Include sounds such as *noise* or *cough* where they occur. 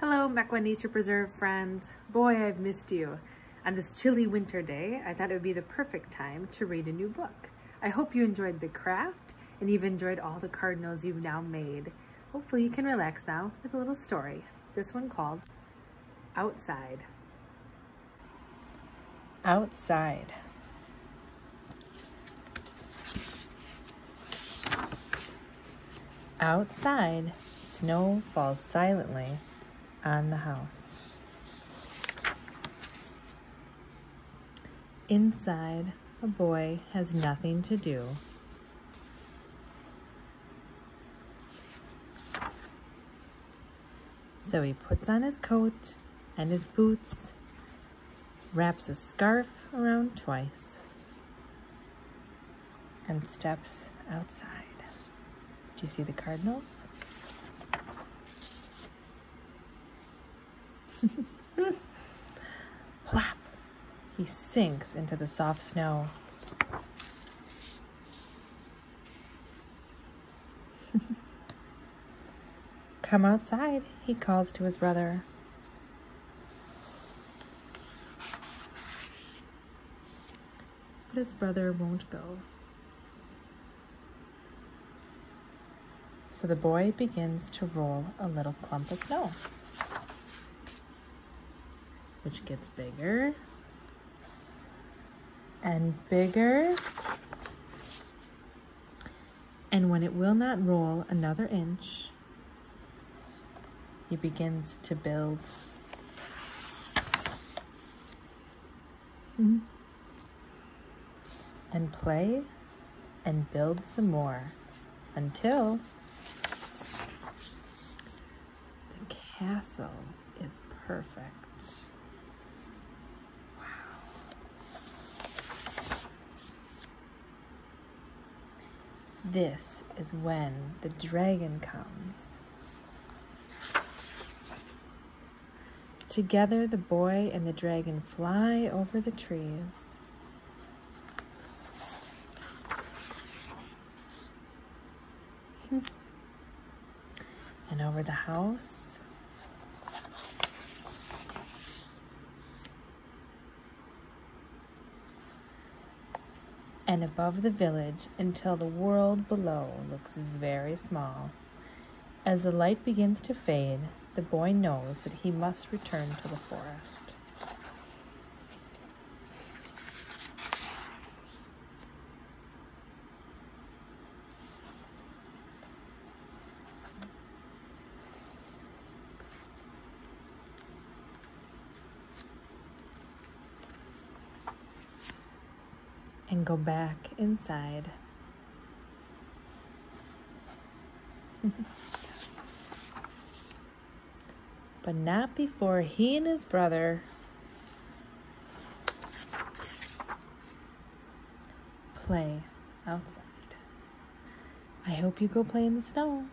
Hello, Mequon Nature Preserve friends. Boy, I've missed you. On this chilly winter day, I thought it would be the perfect time to read a new book. I hope you enjoyed the craft and you've enjoyed all the cardinals you've now made. Hopefully you can relax now with a little story. This one called Outside. Outside. Outside, snow falls silently on the house. Inside, a boy has nothing to do. So he puts on his coat and his boots, wraps a scarf around twice, and steps outside. Do you see the cardinals? *laughs* Plop! He sinks into the soft snow. *laughs* Come outside, he calls to his brother. But his brother won't go. So the boy begins to roll a little clump of snow which gets bigger and bigger. And when it will not roll another inch, he begins to build. Hmm. And play and build some more until the castle is perfect. This is when the dragon comes. Together, the boy and the dragon fly over the trees. *laughs* and over the house. And above the village until the world below looks very small. As the light begins to fade, the boy knows that he must return to the forest. And go back inside. *laughs* but not before he and his brother play outside. I hope you go play in the snow.